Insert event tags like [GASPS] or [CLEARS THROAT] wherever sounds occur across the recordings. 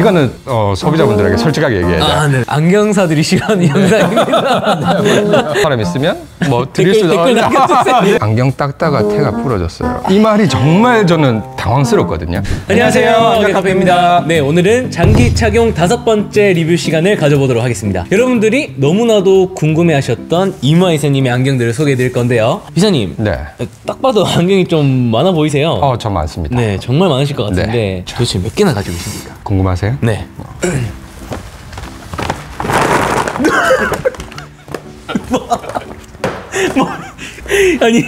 이거는 어, 소비자분들에게 솔직하게 얘기해야 돼요. 아, 네. 안경사들이 싫어하는 영상입니다. 사람 있으면 뭐 드릴 수도 댓글 남겨주세요. 안경 닦다가 태가 부러졌어요. 이 말이 정말 저는 당황스럽거든요. 안녕하세요. 안경카페입니다. 네, 오늘은 장기 착용 다섯 번째 리뷰 시간을 가져보도록 하겠습니다. 여러분들이 너무나도 궁금해하셨던 이마 이사님의 안경들을 소개해드릴 건데요. 이사님, 네. 딱 봐도 안경이 좀 많아 보이세요. 어, 저 많습니다. 네, 정말 많으실 것 같은데 네. 도대체 몇 개나 가지고 계십니까? 궁금하세요? 네. [LAUGHS] 뭐, 뭐, 아니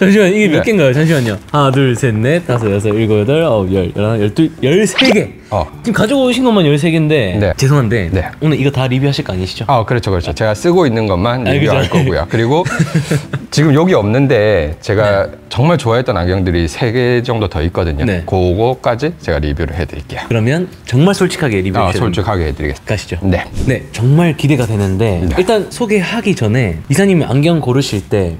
잠시만 이게 몇 네. 개인가요? 잠시만요. 하나, 둘, 셋, 넷, 다섯, 여섯, 일곱, 여덟, 아홉, 열, 열하나, 열둘, 열세 개. 어. 지금 가지고 오신 것만 열세 개인데 네. 죄송한데 네. 오늘 이거 다 리뷰하실 거 아니시죠? 아, 그렇죠, 그렇죠. 제가 쓰고 있는 것만 아, 리뷰할 그죠. 거고요. 그리고 [LAUGHS] 지금 여기 없는데 제가 정말 좋아했던 안경들이 세 개 정도 더 있거든요. 네. 그거까지 제가 리뷰를 해드릴게요. 그러면 정말 솔직하게 리뷰해 아, 주세요. 솔직하게 해드리겠습니다. 가시죠. 네. 네, 정말 기대가 되는데 네. 일단 소개하기 전에 이사님 안경 고르실 때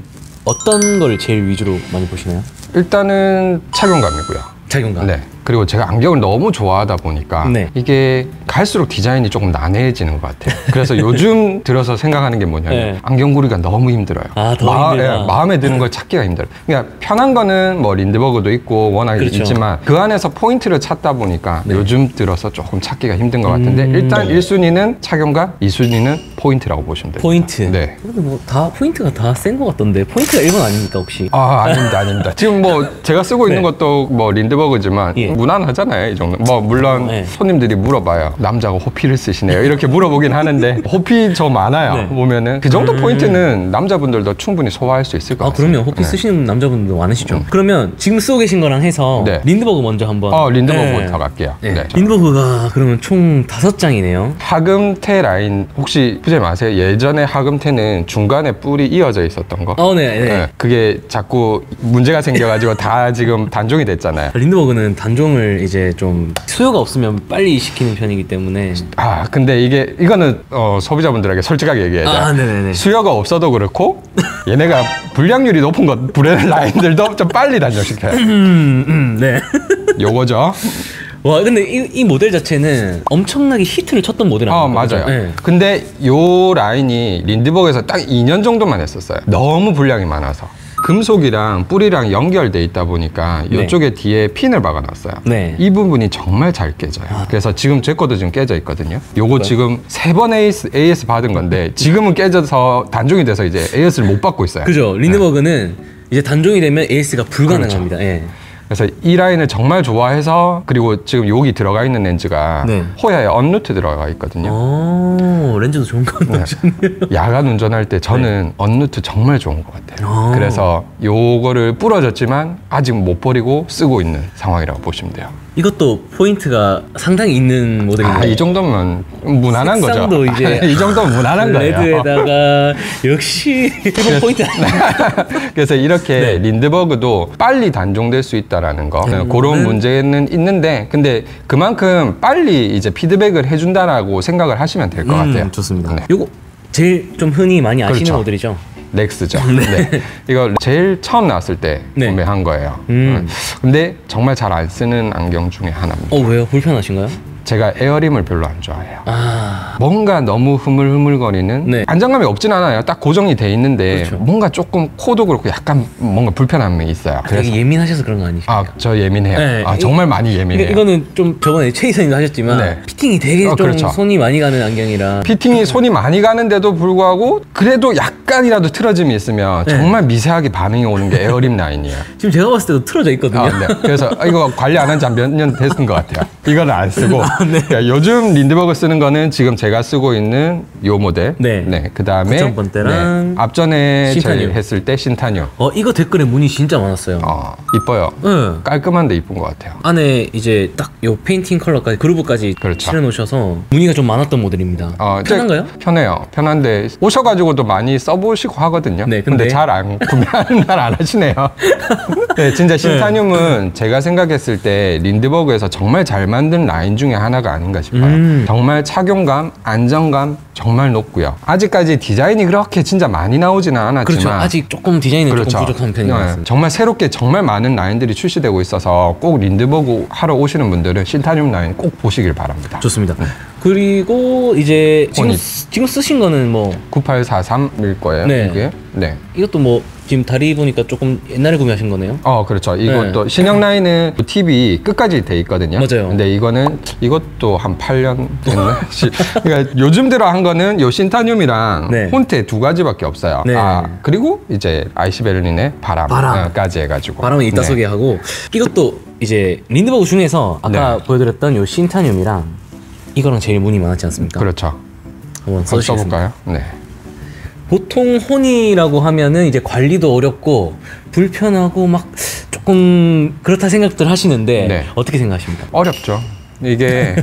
어떤 걸 제일 위주로 많이 보시나요? 일단은 착용감이고요. 착용감. 네. 그리고 제가 안경을 너무 좋아하다 보니까 네. 이게 갈수록 디자인이 조금 난해해지는 것 같아요. 그래서 [LAUGHS] 요즘 들어서 생각하는 게 뭐냐면 네. 안경 고르기가 너무 힘들어요. 아, 더 힘들다. 예, 마음에 드는 걸 찾기가 힘들어요. 그러니까 편한 거는 뭐 린드버그도 있고 워낙 그렇죠. 있지만 그 안에서 포인트를 찾다 보니까 요즘 들어서 조금 찾기가 힘든 것 같은데 음. 일단 1순위는 착용감, 2순위는 포인트라고 보시면 돼요. 포인트. 네. 근데 뭐다 포인트가 다 센 것 같던데 포인트가 1번 아닙니까 혹시? 아, 아닙니다, 아닙니다. 지금 뭐 제가 쓰고 있는 네. 것도 뭐 린드버그지만 예. 무난하잖아요, 이 정도. 뭐 물론 네. 손님들이 물어봐요. 남자가 호피를 쓰시네요. 이렇게 물어보긴 하는데 [LAUGHS] 호피 저 많아요. 네. 보면은 그 정도 포인트는 남자분들도 충분히 소화할 수 있을 것아 같아요. 그러면 호피 쓰시는 남자분들도 많으시죠? 그러면 지금 쓰고 계신 거랑 해서 네. 린드버그 먼저 한번. 어, 린드버그부터 갈게요. 네. 네. 린드버그가 그러면 총 다섯 장이네요. 하금테 라인 혹시 부장님 아세요? 예전에 하금테는 중간에 뿔이 이어져 있었던 거. 어, 네, 네. 네, 그게 자꾸 문제가 생겨가지고 다 지금 단종이 됐잖아요. 린드버그는 단종 을 이제 좀 수요가 없으면 빨리 시키는 편이기 때문에. 아 근데 이게 이거는 어, 소비자분들에게 솔직하게 얘기해야 돼요. 아, 네네네. 수요가 없어도 그렇고 얘네가 불량률이 높은 것 브랜드 [LAUGHS] 라인들도 좀 빨리 단종시켜요. 음, 음, 네. [LAUGHS] 요거죠. 와, 근데 이, 이 모델 자체는 엄청나게 히트를 쳤던 모델 어 아닙니까? 맞아요. 네. 근데 요 라인이 린드버그에서 딱 2년 정도만 했었어요. 너무 불량이 많아서. 금속이랑 뿌리랑 연결돼 있다 보니까 네. 이쪽에 뒤에 핀을 박아놨어요. 네. 이 부분이 정말 잘 깨져요. 그래서 지금 제 것도 지금 깨져 있거든요. 요거 지금 세 번 AS, AS 받은 건데 지금은 깨져서 단종이 돼서 이제 AS를 못 받고 있어요. 그죠. 린드버그는 이제 단종이 되면 AS가 불가능합니다. 예. 그래서 이 라인을 정말 좋아해서 그리고 지금 여기 들어가 있는 렌즈가 네. 호야에 EnRoute 들어가 있거든요. 오, 렌즈도 좋은 거 같으셨네요. 야간 운전할 때 저는 EnRoute 정말 좋은 것 같아요. 아. 그래서 요거를 부러졌지만 아직 못 버리고 쓰고 있는 상황이라고 보시면 돼요. 이것도 포인트가 상당히 있는 모델인데. 아, 이 정도면 무난한 거죠. 색상도 이제 [LAUGHS] 이 정도면 무난한 거예요. red에다가 [LAUGHS] 역시 1번 포인트 아니에요? [LAUGHS] 그래서 이렇게 네. 린드버그도 빨리 단종될 수 있다라는 거 네. 그런 음. 문제는 있는데 근데 그만큼 빨리 이제 피드백을 해준다라고 생각을 하시면 될것 같아요. 음, 좋습니다. 네. 요거 제일 좀 흔히 많이 아시는 그렇죠. 모델이죠. 넥스죠. [LAUGHS] 네. 이거 제일 처음 나왔을 때 네. 구매한 거예요. 음. 근데 정말 잘 안 쓰는 안경 중에 하나입니다. 어 왜요? 불편하신가요? 제가 에어림을 별로 안 좋아해요. 아 뭔가 너무 흐물흐물거리는 네. 안정감이 없진 않아요. 딱 고정이 돼 있는데 그렇죠. 뭔가 조금 코도 그렇고 약간 뭔가 불편함이 있어요. 그래서 되게 예민하셔서 그런 거 아니시죠? 아 저 예민해요. 네. 아 이- 정말 많이 예민해요. 이거, 이거는 좀 저번에 최 이사님도 하셨지만 네. fitting이 되게 어, 좀 그렇죠. 손이 많이 가는 안경이라 fitting이 손이 많이 가는데도 불구하고 그래도 약간이라도 틀어짐이 있으면 네. 정말 미세하게 반응이 오는 게 에어림 라인이에요. [LAUGHS] 지금 제가 봤을 때도 틀어져 있거든요. 아, 네. 그래서 이거 관리 안 한 지 한 몇 년 됐은 것 같아요. 이거는 안 쓰고. 아, [LAUGHS] 네. 그러니까 요즘 린드버그 쓰는 거는 지금 제가 쓰고 있는 요 모델. 네. 그 다음에 9,000번대랑 앞전에 신타늄. 저희 했을 때 신타늄. 어 이거 댓글에 문의 진짜 많았어요. 어, 이뻐요. 네. 깔끔한데 이쁜 것 같아요. 안에 이제 딱 요 페인팅 컬러까지 groove까지 그렇죠. 칠해 놓으셔서 문의가 좀 많았던 모델입니다. 어, 편한가요? 제- 편해요. 편한데 오셔가지고도 많이 써보시고 하거든요. 네, 근데 근데- 잘 안 구매하는 [LAUGHS] 날 안 하시네요. [LAUGHS] 네, 진짜 신타늄은 제가 생각했을 때 린드버그에서 정말 잘 만든 라인 중에 하나가 아닌가 싶어요. 음. 정말 착용감, 안정감 정말 높고요. 아직까지 디자인이 그렇게 진짜 많이 나오지는 않았지만 그렇죠. 아직 조금 디자인은 조금 부족한 편인 것 네, 같습니다. 정말 새롭게 정말 많은 라인들이 출시되고 있어서 꼭 린드버그 하러 오시는 분들은 신타늄 라인 꼭 보시길 바랍니다. 좋습니다. 그리고 이제 지금 지금 쓰신 거는 뭐 9843일 거예요. 네. 이게. 네. 이것도 뭐 지금 다리 보니까 조금 옛날에 구매하신 거네요. 어, 그렇죠. 이것도 신형 라인은 TV 끝까지 돼 있거든요. 네. 맞아요. 근데 이거는 이것도 한 8년 됐나? 시- [LAUGHS] 그러니까 요즘대로 한 거는 요 신타늄이랑 네. 혼테 두 가지밖에 없어요. 네. 아, 그리고 이제 아이시 베를린의 바람, 바람. 어, 해가지고. 바람은 이따 네. 소개하고 이것도 이제 린드버그 중에서 아까 네. 보여드렸던 요 신타늄이랑 이거랑 제일 문의 많았지 않습니까? 그렇죠. 한번. 써볼까요? 네. 보통 혼이라고 하면은 이제 관리도 어렵고 불편하고 막 조금 그렇다 생각들 하시는데 네. 어떻게 생각하십니까? 어렵죠. 이게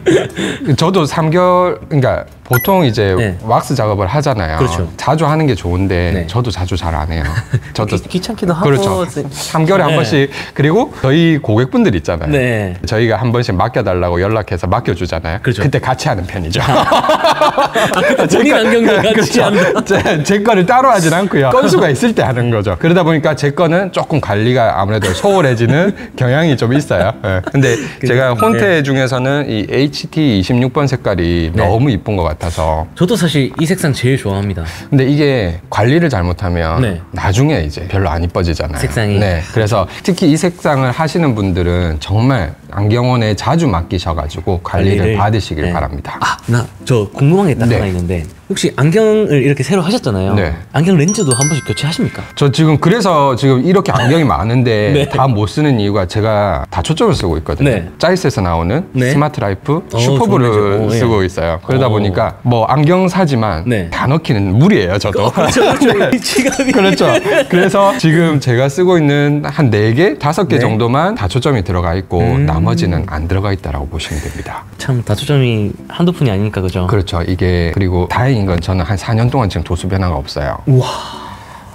[LAUGHS] 저도 3개월 그러니까 보통 이제 네. 왁스 작업을 하잖아요. 그렇죠. 자주 하는 게 좋은데 네. 저도 자주 잘 안 해요. [LAUGHS] 저도 귀- 귀찮기도 하고 그렇죠. 3개월에 한 네. 번씩 그리고 저희 고객분들 있잖아요. 네. 저희가 한 번씩 맡겨달라고 연락해서 맡겨주잖아요. 그렇죠. 그때 같이 하는 편이죠. [LAUGHS] 본인 안경도 같이 그렇죠. 한다. 제, 제 거를 따로 하진 않고요. 건수가 있을 때 하는 거죠. 그러다 보니까 제 거는 조금 관리가 아무래도 소홀해지는 경향이 좀 있어요. 예. 근데 제가 혼태 중에서는 이 HT 26번 색깔이 네. 너무 이쁜 것 같아서 저도 사실 이 색상 제일 좋아합니다. 근데 이게 관리를 잘못하면 네. 나중에 이제 별로 안 이뻐지잖아요. 색상이. 네. 그래서 특히 이 색상을 하시는 분들은 정말 안경원에 자주 맡기셔가지고 관리를, 관리를. 받으시길 네. 바랍니다. 아, 나 저 궁금한 게딱 네. 하나 있는데 혹시 안경을 이렇게 새로 하셨잖아요. 네. 안경 렌즈도 한 번씩 교체하십니까? 저 지금 그래서 지금 이렇게 안경이 많은데 [LAUGHS] 네. 다 못 쓰는 이유가 제가 다 초점을 쓰고 있거든요. 네. 짜이스에서 나오는 네. SmartLife 어, Superb를. 어, 예. 쓰고 있어요. 그러다 어. 보니까 뭐 안경 사지만 네. 다 넣기는 무리예요, 저도. 그렇죠, 그렇죠. 이 지갑이. 그렇죠. 그래서 [LAUGHS] 지금 제가 쓰고 있는 한 네개 다섯 개 네. 정도만 다초점이 들어가 있고 음. 나머지는 안 들어가 있다라고 보시면 됩니다. 참 다초점이 한두 푼이 아니니까 그죠? 그렇죠. 이게 그리고 다행인 건 저는 한 4년 동안 지금 도수 변화가 없어요. 우와.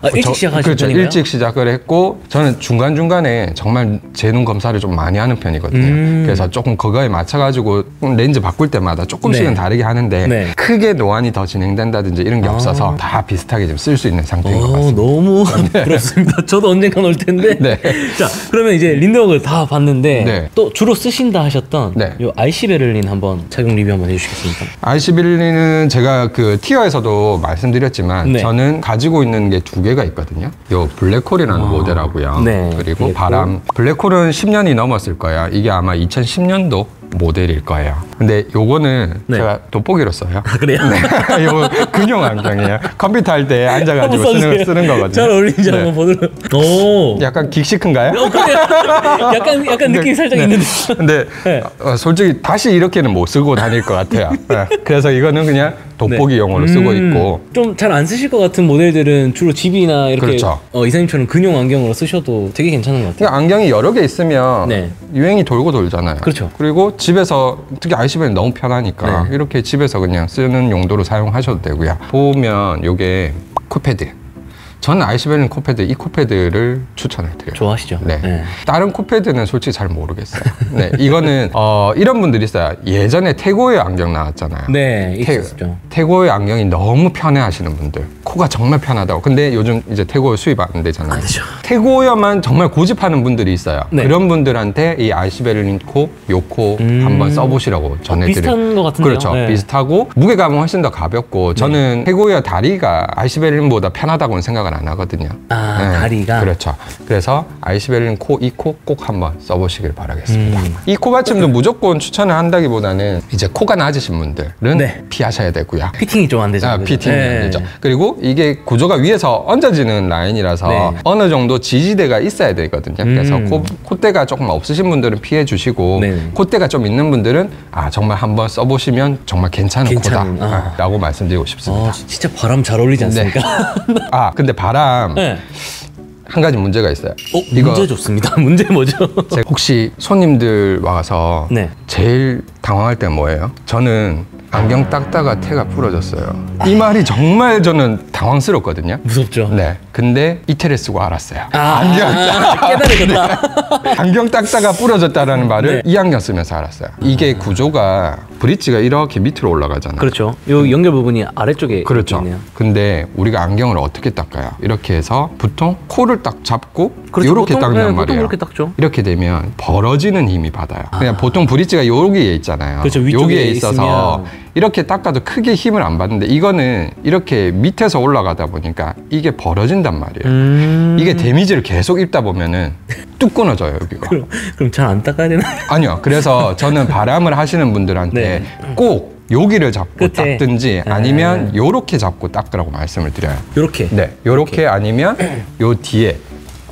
아, 일찍 저- 시작하신 그렇죠. 편인가요? 일찍 시작을 했고 저는 중간 중간에 정말 제 눈 검사를 좀 많이 하는 편이거든요. 음. 그래서 조금 그거에 맞춰가지고 렌즈 바꿀 때마다 조금씩은 네. 다르게 하는데 네. 크게 노안이 더 진행된다든지 이런 게 아. 없어서 다 비슷하게 지금 쓸수 있는 상태인 것 어, 같습니다. 너무 [LAUGHS] [LAUGHS] 부럽습니다. 저도 언젠간 올 텐데. 네. [LAUGHS] 자, 그러면 이제 린드버그를 다 봤는데 네. 또 주로 쓰신다 하셨던 네. 요 IC 베를린 한번 착용 리뷰 한번 해주시겠습니까? RC1는 제가 그 tier에서도 말씀드렸지만 네. 저는 가지고 있는 게 두 개가 있거든요. 요 블랙홀이라는 모델하고요. 네, 그리고 블랙홀. 바람. 블랙홀은 10년이 넘었을 거예요. 이게 아마 2010년도 모델일 거예요. 근데 요거는 네. 제가 돋보기로 써요. 아, 그래요? 네. 요 근용 안경이에요. 컴퓨터 할 때 앉아가지고. 쓰는, 쓰는 거거든요. 잘 어울리는지 네. 한번 보도록. 오. 약간 긱시큰가요? 어? 약간, 약간 느낌이 살짝 네. 있는데. 근데 네. 어, 솔직히 다시 이렇게는 못 쓰고 다닐 것 같아요. 네. 그래서 이거는 그냥 돋보기용으로 쓰고 음, 있고 좀 잘 안 쓰실 것 같은 모델들은 주로 집이나 이렇게 그렇죠. 어, 이사님처럼 근용 안경으로 쓰셔도 되게 괜찮은 것 같아요. 그러니까 안경이 여러 개 있으면 네. 유행이 돌고 돌잖아요. 그렇죠. 그리고 집에서 특히 ICB는 너무 편하니까 네. 이렇게 집에서 그냥 쓰는 용도로 사용하셔도 되고요. 보면 요게 코패드. 저는 ICB는 코패드 이 코패드를 추천을 드려요. 좋아하시죠? 네. 네. 다른 코패드는 솔직히 잘 모르겠어요. 네. 이거는 [LAUGHS] 어, 이런 분들이 있어요. 예전에 태그호이어 안경 나왔잖아요. 네, 태, 있었죠. 태그호이어 안경이 너무 편해 하시는 분들. 코가 정말 편하다고. 근데 요즘 이제 태그호이어 수입 안 되잖아요. 안 되죠. 태그호이어만 정말 고집하는 분들이 있어요. 네. 그런 분들한테 이 아이시베를린 코, 요코 음. 한번 써보시라고 전해드려요. 비슷한 것 같은데요? 그렇죠. 네. 비슷하고 무게감은 훨씬 더 가볍고 저는 태그호이어 다리가 아이시베를린보다 편하다고는 생각을 안 하거든요. 아, 다리가? 그렇죠. 그래서 아이시베를린 코, 이 코 꼭 한번 써보시길 바라겠습니다. 음. 이 코 받침도 무조건 추천을 한다기보다는 이제 코가 낮으신 분들은 네. 피하셔야 되고요. fitting이 좀 안 되죠. 아? fitting이 네. 안 되죠. 그리고 이게 구조가 위에서 얹어지는 라인이라서 네. 어느 정도 지지대가 있어야 되거든요. 그래서 음. 코, 콧대가 조금 없으신 분들은 피해 주시고 네. 콧대가 좀 있는 분들은 아 정말 한번 써보시면 정말 괜찮은 괜찮은, 아. 코다라고 말씀드리고 싶습니다. 어, 진짜 바람 잘 어울리지 않습니까? [LAUGHS] 아 근데 바람 네. 한 가지 문제가 있어요. 어, 문제 좋습니다. [LAUGHS] 문제 뭐죠? 제가 혹시 손님들 와서 네. 제일 당황할 때 뭐예요? 저는 안경 닦다가 태가 부러졌어요. 이 말이 정말 저는 당황스럽거든요. 무섭죠. 네. 근데 이태리 쓰고 알았어요. 아, 안경 아, 깨달으셨다. 안경 닦다가 부러졌다라는 말을 네. 이 안경 쓰면서 알았어요. 이게 구조가 브릿지가 이렇게 밑으로 올라가잖아요. 그렇죠. 요 연결 부분이 아래쪽에 그렇죠. 있네요. 근데 우리가 안경을 어떻게 닦아요? 이렇게 해서 보통 코를 딱 잡고 그렇죠. 이렇게 보통, 닦는 네, 말이에요. 그렇게 닦죠. 이렇게 되면 벌어지는 힘이 받아요. 그냥 보통 브릿지가 여기에 있잖아요. 그렇죠. 위쪽에 여기에 있어서 있으면. 이렇게 닦아도 크게 힘을 안 받는데 이거는 이렇게 밑에서 올라가다 보니까 이게 벌어진단 말이에요. 음. 이게 데미지를 계속 입다 보면은 뚝 끊어져요 여기가. 그럼 그럼 잘 안 닦아야 되나? [LAUGHS] 아니요. 그래서 저는 바람을 하시는 분들한테 꼭 여기를 잡고 네. 끝에. 닦든지 아니면 요렇게 잡고 닦으라고 말씀을 드려요. 요렇게. 네, 요렇게 아니면 [CLEARS THROAT] 요 뒤에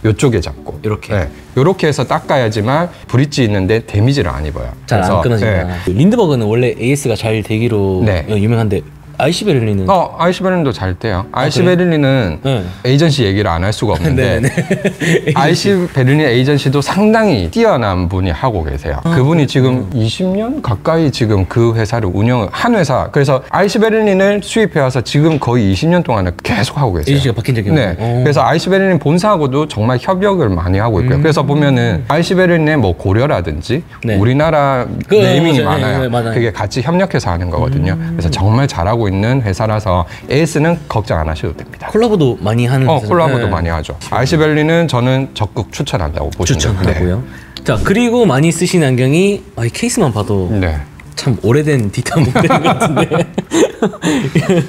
요쪽에 잡고 요렇게. 네, 요렇게 해서 닦아야지만 브릿지 있는데 데미지를 안 입어요. 잘안 그래서, 끊어진다. 네. 린드버그는 원래 AS가 잘 되기로 네. 유명한데 아이시 베를린은 어, 아이시 베를린도 잘 돼요. 아이시 그래요? 베를린은 네. 에이전시 얘기를 안 할 수가 없는데 [LAUGHS] 아이시 베를린 에이전시도 상당히 뛰어난 분이 하고 계세요. 아, 그분이 지금 20년 가까이 지금 그 회사를 운영을 한 회사. 그래서 아이시 베를린을 수입해 와서 지금 거의 20년 동안을 계속 하고 계세요. 에이전시가 바뀐 적이 네. 없나요? 어. 그래서 아이시 베를린 본사하고도 정말 협력을 많이 하고 있고요. 그래서 보면은 아이시 베를린의 뭐 고려라든지 음. 네. 우리나라 그, naming이 맞아요. 많아요. 네, 맞아요. 음. 그게 같이 협력해서 하는 거거든요. 그래서 정말 잘하고 있는 회사라서 AS는 걱정 안 하셔도 됩니다. 콜라보도 많이 하는 어, 회사죠. 콜라보도 네. 많이 하죠. 아이시베를린은 저는 적극 추천한다고 보시면. 추천하고요. 자 그리고 많이 쓰신 안경이 아, 이 케이스만 봐도 네. 네. 참 오래된 디타 모델 같은데 [LAUGHS]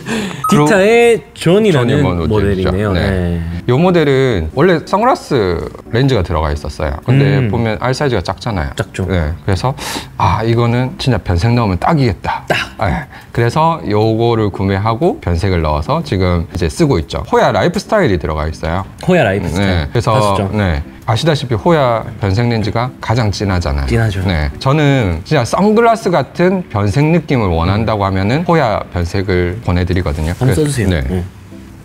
디타의 존이라는 존이 모델이네요. 네. 네. 이 모델은 원래 선글라스 렌즈가 들어가 있었어요. 근데 음. 보면 알 사이즈가 작잖아요. 작죠. 네. 그래서 아 이거는 진짜 변색 넣으면 딱이겠다. 딱. 네. 그래서 요거를 구매하고 변색을 넣어서 지금 이제 쓰고 있죠. 호야 라이프 스타일이 들어가 있어요. 호야 라이프 스타일. 네, 그래서? 네. 아시다시피 호야 변색 렌즈가 가장 진하잖아요. 진하죠. 네, 저는 진짜 선글라스 같은 변색 느낌을 원한다고 하면은 호야 변색을 보내드리거든요. 한번 써주세요. 네. 네.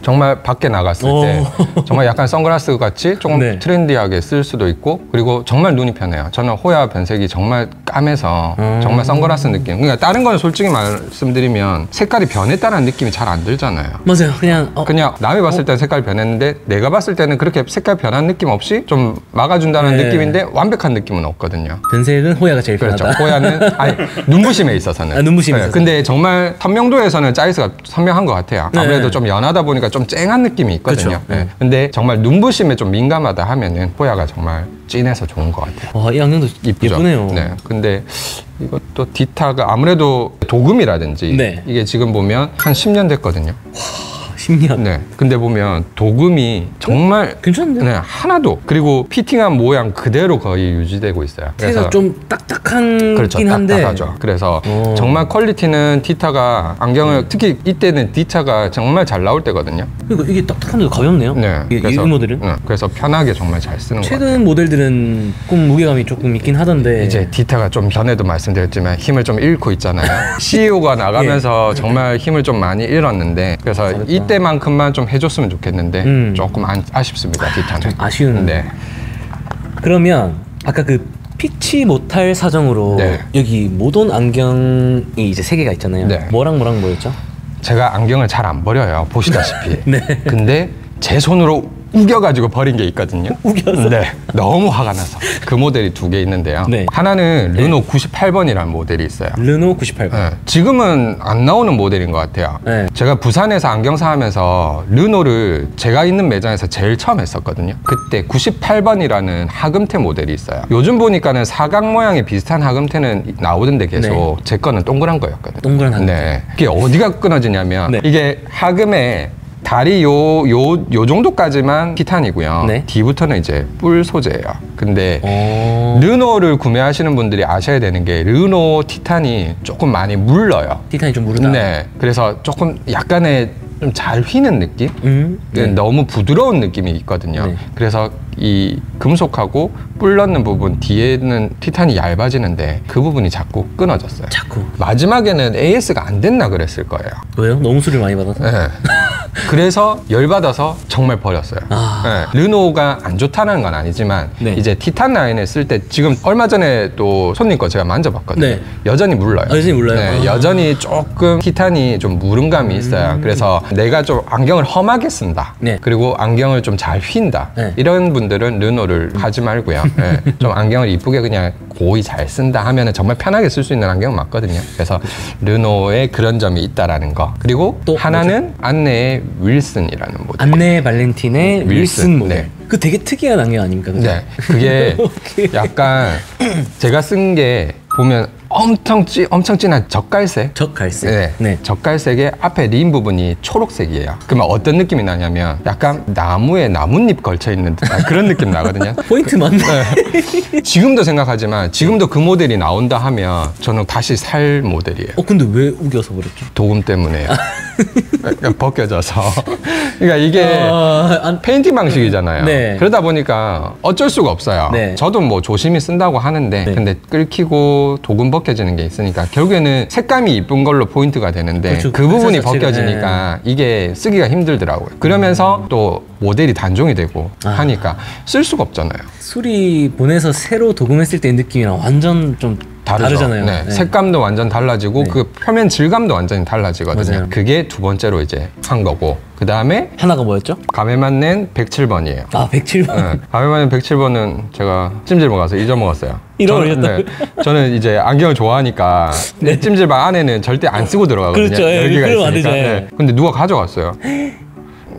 정말 밖에 나갔을 오. 때 [LAUGHS] 정말 약간 선글라스 같이 조금 네. 트렌디하게 쓸 수도 있고 그리고 정말 눈이 편해요. 저는 호야 변색이 정말 까매서 음. 정말 선글라스 느낌. 그러니까 다른 건 솔직히 말씀드리면 색깔이 변했다는 느낌이 잘 안 들잖아요. 맞아요. 그냥 어, 그냥 남이 봤을 때는 색깔 변했는데 내가 봤을 때는 그렇게 색깔 변한 느낌 없이 좀 막아준다는 네. 느낌인데 완벽한 느낌은 없거든요. 변색은 호야가 제일 그렇죠. 편하다. 호야는 아니 [LAUGHS] 눈부심에 있어서는. 네, 아, 눈부심에 있어서. 근데 정말 선명도에서는 짜이스가 선명한 것 같아요. 네. 아무래도 좀 연하다 보니까 좀 쨍한 느낌이 있거든요. 그렇죠. 네. 근데 정말 눈부심에 좀 민감하다 하면은 호야가 정말 진해서 좋은 것 같아요. 와, 이 안경도 이쁘죠? 예쁘네요. 네. 근데 이것도 디타가 아무래도 도금이라든지 네. 이게 지금 보면 한 10년 됐거든요. 10년. 네. 근데 보면 도금이 정말 괜찮은데? 네, 하나도 그리고 피팅한 모양 그대로 거의 유지되고 있어요. 테가 좀 딱딱한 그렇죠. 긴 한데 딱딱하죠. 그래서 오. 정말 퀄리티는 디타가 안경을 특히 이때는 디타가 정말 잘 나올 때거든요. 그러니까 이게 딱딱한데도 가볍네요. 네. 이, 이 모델은 네, 그래서 편하게 정말 잘 쓰는 것 같아요. 최근 모델들은 조금 무게감이 조금 있긴 하던데 이제 디타가 좀 전에도 말씀드렸지만 힘을 좀 잃고 있잖아요. [LAUGHS] CEO가 나가면서 정말 힘을 좀 많이 잃었는데 그래서 예. 잘했다. 이때 만큼만 좀 해줬으면 좋겠는데 음. 조금 안, 아쉽습니다. 디타는. 아쉬운. 네. 그러면 아까 그 피치 못할 사정으로 네. 여기 모던 안경이 이제 세 개가 있잖아요. 네. 뭐랑 뭐랑 뭐였죠? 제가 안경을 잘 안 버려요. 보시다시피. [LAUGHS] 네. 근데 제 손으로 우겨가지고 버린 게 있거든요. 우겨서? 네. 너무 화가 나서. 그 모델이 두 개 있는데요. 네. 하나는 르노 98번이라는 모델이 있어요. 르노 98번. 네. 지금은 안 나오는 모델인 것 같아요. 네. 제가 부산에서 안경사 하면서 르노를 제가 있는 매장에서 제일 처음 했었거든요. 그때 98번이라는 하금테 모델이 있어요. 요즘 보니까는 사각 모양이 비슷한 하금테는 나오던데 계속 네. 제 거는 동그란 거였거든요. 동그란 하금테. 네. 이게 어디가 끊어지냐면 네. 이게 하금에 다리 요, 요, 요 정도까지만 티탄이고요. 네. 뒤부터는 이제 뿔 소재예요. 근데 어... 르노를 구매하시는 분들이 아셔야 되는 게 르노 티탄이 조금 많이 물러요. 티탄이 좀 무르다. 네. 그래서 조금 약간의 좀 잘 휘는 느낌? 음. 네. 너무 부드러운 느낌이 있거든요. 네. 그래서 이 금속하고 뿔 넣는 부분 뒤에는 티탄이 얇아지는데 그 부분이 자꾸 끊어졌어요. 자꾸 마지막에는 AS가 안 됐나 그랬을 거예요. 왜요? 너무 수를 많이 받아서. 네. [LAUGHS] 그래서 열받아서 정말 버렸어요. 아. 네. 르노가 안 좋다는 건 아니지만 네. 이제 티탄 라인을 쓸 때 지금 얼마 전에 또 손님 거 제가 만져봤거든요. 네. 여전히 물러요. 아, 여전히 물러요? 네, 아. 여전히 조금 티탄이 좀 무름감이 있어요. 그래서 내가 좀 안경을 험하게 쓴다. 네. 그리고 안경을 좀 잘 휜다. 네. 이런 분들 은 르노를 하지 말고요. 네. 좀 안경을 이쁘게 그냥 고이 잘 쓴다 하면은 정말 편하게 쓸 수 있는 안경 맞거든요. 그래서 르노에 그런 점이 있다라는 거. 그리고 또 하나는 안내의 윌슨이라는 모델. 안내 발렌틴의 윌슨, 윌슨 모델. 네. 그 되게 특이한 안경 아닙니까? 그죠? 네, 그게. [LAUGHS] 약간 제가 쓴 게 보면 엄청 찐 엄청 진한 젓갈색. 적갈색. 네, 네. 젓갈색의 앞에 린 부분이 초록색이에요. 그러면 어떤 느낌이 나냐면 약간 나무에 나뭇잎 걸쳐 있는 듯한 그런 느낌 나거든요. [LAUGHS] 포인트 맞네. 지금도 생각하지만 지금도 그 모델이 나온다 하면 저는 다시 살 모델이에요. 어 근데 왜 우겨서 버렸죠? 도금 때문에요. [LAUGHS] 벗겨져서. 그러니까 이게 아, 안- 페인팅 방식이잖아요. 네. 그러다 보니까 어쩔 수가 없어요. 네. 저도 뭐 조심히 쓴다고 하는데 네. 근데 긁히고 도금 벗겨지는 게 있으니까 결국에는 색감이 이쁜 걸로 포인트가 되는데 그렇죠. 그 부분이 벗겨지니까 이게 쓰기가 힘들더라고요. 그러면서 또 모델이 단종이 되고 아. 하니까 쓸 수가 없잖아요. 수리 보내서 새로 도금했을 때 느낌이랑 완전 좀 다르죠. 다르잖아요. 네. 네. 색감도 완전 달라지고 네. 그 표면 질감도 완전히 달라지거든요. 맞아요. 그게 두 번째로 이제 한 거고 그 다음에 하나가 뭐였죠? 낸 107번이에요. 아 107번. 네. 낸 107번은 제가 찜질 먹어서 잊어먹었어요. 잃어버렸다고요? 저는, 네. 저는 이제 안경을 좋아하니까 내 찜질방 안에는 절대 안 쓰고 들어가거든요. 네. 그렇죠. 예, 열기가 그러면 안 있으니까. 되죠. 예. 네. 근데 누가 가져갔어요. [GASPS]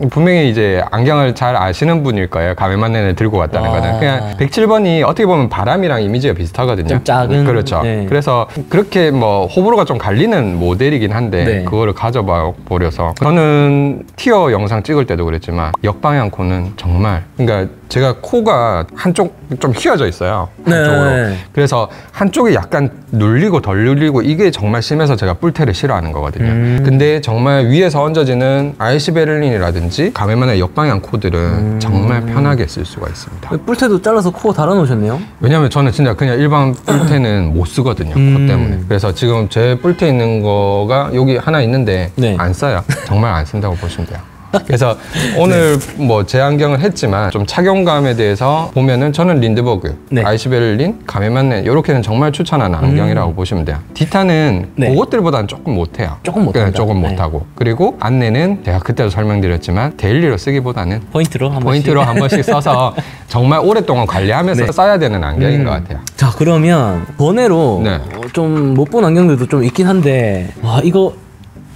분명히 이제 안경을 잘 아시는 분일 거예요. 감에만내를 들고 왔다는 아. 거는. 그냥 107번이 어떻게 보면 바람이랑 이미지가 비슷하거든요. 좀 작은, 그렇죠. 네. 그래서 그렇게 뭐 호불호가 좀 갈리는 모델이긴 한데 네. 그거를 가져봐 버려서 저는 티어 영상 찍을 때도 그랬지만 역방향 코는 정말 그러니까 제가 코가 한쪽 좀 휘어져 있어요. 네. 한쪽으로. 그래서 한쪽이 약간 눌리고 덜 눌리고 이게 정말 심해서 제가 뿔테를 싫어하는 거거든요. 음. 근데 정말 위에서 얹어지는 아이시 베를린이라든지 가메만의 역방향 코들은 음. 정말 편하게 쓸 수가 있습니다. 뿔테도 잘라서 코 달아 놓으셨네요. 왜냐면 저는 진짜 그냥 일반 뿔테는 [CLEARS THROAT] 못 쓰거든요. 음. 코 때문에. 그래서 지금 제 뿔테 있는 거가 여기 하나 있는데 네. 안 써요. 정말 안 쓴다고 보시면 돼요. 그래서 오늘 뭐 제 안경을 했지만 좀 착용감에 대해서 보면은 저는 린드버그, 네. 아이시베를린, 가메만넨 이렇게는 정말 추천하는 안경이라고 보시면 돼요. 디타는 음. 네. 그것들보다는 조금 못해요. 조금 못합니다. 네, 조금 네. 못하고 그리고 안네는 제가 그때도 설명드렸지만 데일리로 쓰기보다는 포인트로 한 번씩. 포인트로 한 번씩 써서 [LAUGHS] 정말 오랫동안 관리하면서 네. 써야 되는 안경인 음. 것 같아요. 자 그러면 번외로 네. 좀 못 본 안경들도 좀 있긴 한데 와 이거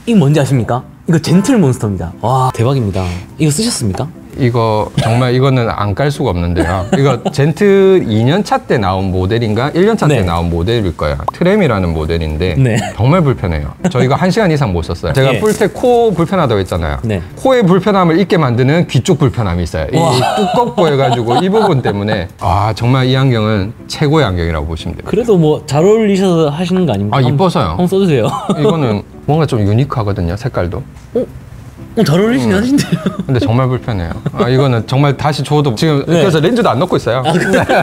이거 뭔지 아십니까? 이거 젠틀 몬스터입니다. 와 대박입니다. 이거 쓰셨습니까? 이거 정말 이거는 안 깔 수가 없는데요. 이거 젠틀 2년차 때 나온 모델인가 1년차 네. 때 나온 모델일 거예요. 트램이라는 모델인데 네. 정말 불편해요. 저 이거 1시간 이상 못 썼어요. 제가 예. 뿔테 코 불편하다고 했잖아요. 네. 코의 불편함을 잊게 만드는 귀 쪽 불편함이 있어요. 이 와. 두껍고 해가지고 이 부분 때문에 아 정말 이 안경은 최고의 안경이라고 보시면 돼요. 그래도 뭐 잘 어울리셔서 하시는 거 아닙니까? 아, 이뻐서요. 한번 써주세요. 이거는 뭔가 좀 유니크하거든요. 색깔도. 어? 어, 잘 어울리시긴 음. 하신데요. [LAUGHS] 근데 정말 불편해요. 아, 이거는 정말 다시 줘도 지금 네. 그래서 렌즈도 안 넣고 있어요.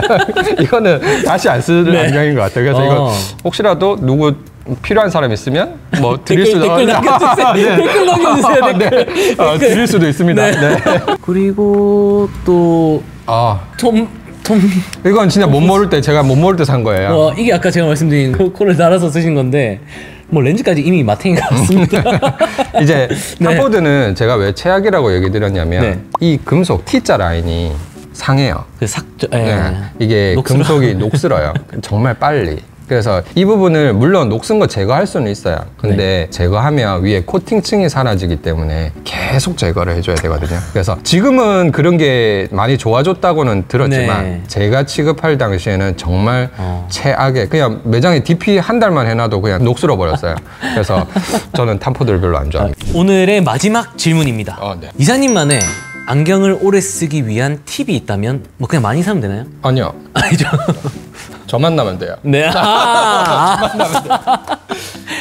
[LAUGHS] 이거는 다시 안 쓰는 네. 안경인 것 같아요. 그래서 어. 이거 혹시라도 누구 필요한 사람 있으면 뭐 드릴 수도 [LAUGHS] 댓글 남겨주세요. 네. 댓글 남겨주세요, 네. 어, 드릴 수도 있습니다. 네. 네. 그리고 또아 톰, 톰. 이건 진짜 못 모를 때 제가 못 모를 때 산 거예요. 어, 이게 아까 제가 말씀드린 그 코를 달아서 쓰신 건데 뭐 렌즈까지 이미 마탱이 같습니다. [LAUGHS] 이제 네. 탑보드는 제가 왜 최악이라고 얘기 드렸냐면 네. 이 금속 T자 라인이 상해요. 그 삭제. 예. 네. 이게 녹슬어. 금속이 [LAUGHS] 녹슬어요. 정말 빨리. 그래서 이 부분을 물론 녹슨 거 제거할 수는 있어요. 근데 네. 제거하면 위에 코팅층이 사라지기 때문에 계속 제거를 해줘야 되거든요. 그래서 지금은 그런 게 많이 좋아졌다고는 들었지만 네. 제가 취급할 당시에는 정말 어. 최악의 그냥 매장에 DP 한 달만 해놔도 그냥 녹슬어 버렸어요. 그래서 저는 탐포드를 별로 안 좋아합니다. 오늘의 마지막 질문입니다. 어, 네. 이사님만의 안경을 오래 쓰기 위한 팁이 있다면 뭐 그냥 많이 사면 되나요? 아니요. [LAUGHS] 아니죠. 저만 나면 돼요. 네. 아, [LAUGHS] 아.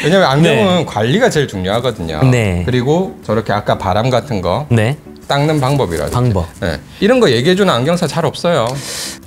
왜냐면 안경은 관리가 제일 중요하거든요. 네. 그리고 저렇게 아까 바람 같은 거 네. 닦는 방법이라든지 방법. 예. 이런 거 얘기해주는 안경사 잘 없어요.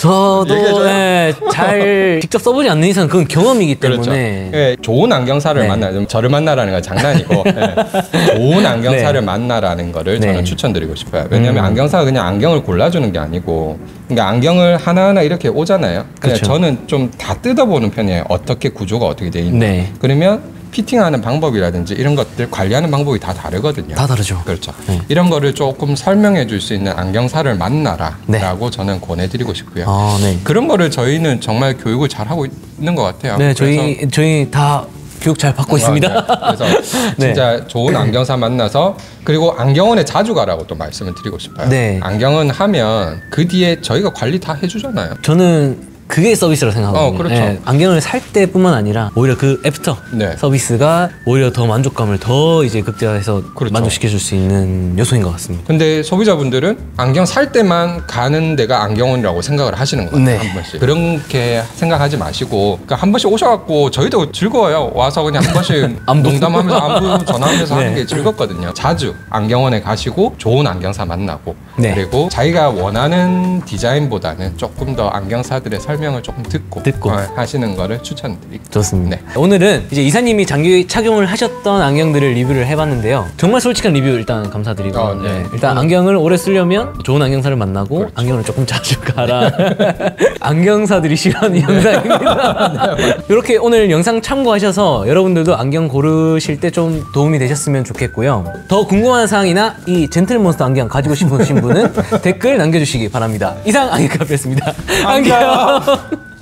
저도. 예, 잘 [LAUGHS] 직접 써보지 않는 이상 그건 경험이기 때문에 그렇죠. 예, 좋은 안경사를 네. 만나, 좀 저를 만나라는 건 장난이고 [LAUGHS] 예. 좋은 안경사를 네. 만나라는 거를 네. 저는 추천드리고 싶어요. 왜냐하면 음. 안경사가 그냥 안경을 골라주는 게 아니고, 그러니까 안경을 하나하나 이렇게 오잖아요. 그냥 그렇죠. 저는 좀 다 뜯어보는 편이에요. 어떻게 구조가 어떻게 돼 있는지. 네. 그러면 피팅하는 방법이라든지 이런 것들 관리하는 방법이 다 다르거든요. 다 다르죠. 그렇죠. 네. 이런 거를 조금 설명해 줄 수 있는 안경사를 만나라라고 네. 저는 권해드리고 싶고요. 아, 네. 그런 거를 저희는 정말 교육을 잘 하고 있는 것 같아요. 네, 저희 저희 다 교육 잘 받고 있습니다. 아, 네. 그래서 [LAUGHS] 네. 진짜 좋은 [CLEARS THROAT] 안경사 만나서 그리고 안경원에 자주 가라고 또 말씀을 드리고 싶어요. 네. 안경은 하면 그 뒤에 저희가 관리 다 해주잖아요. 저는 그게 서비스라고 생각하거든요. 어, 그렇죠. 예, 안경을 살 때뿐만 아니라 오히려 그 애프터 네. 서비스가 오히려 더 만족감을 더 이제 극대화해서 그렇죠. 만족시켜 줄 수 있는 요소인 것 같습니다. 근데 소비자분들은 안경 살 때만 가는 데가 안경원이라고 생각을 하시는 거예요. 네. 한 번씩. 그렇게 생각하지 마시고 그러니까 한 번씩 오셔갖고 저희도 즐거워요. 와서 그냥 한 번씩. [LAUGHS] 농담하면서 안부 전화하면서 [LAUGHS] 네. 하는 게 즐겁거든요. 자주 안경원에 가시고 좋은 안경사 만나고 네. 그리고 자기가 원하는 디자인보다는 조금 더 안경사들의 설명을 조금 듣고, 듣고. 어, 하시는 거를 추천드립니다. 좋습니다. 네. 오늘은 이제 이사님이 장기 착용을 하셨던 안경들을 리뷰를 해봤는데요. 정말 솔직한 리뷰 일단 감사드리고 어, 네. 네, 일단 안경을 오래 쓰려면 좋은 안경사를 만나고 그렇죠. 안경을 조금 자주 가라. [LAUGHS] 안경사들이 싫어하는 영상입니다. [LAUGHS] 이렇게 오늘 영상 참고하셔서 여러분들도 안경 고르실 때 좀 도움이 되셨으면 좋겠고요. 더 궁금한 사항이나 이 젠틀몬스터 안경 가지고 싶으신 분은 [LAUGHS] 댓글 남겨주시기 바랍니다. 이상 안경카페였습니다. 안녕. [LAUGHS]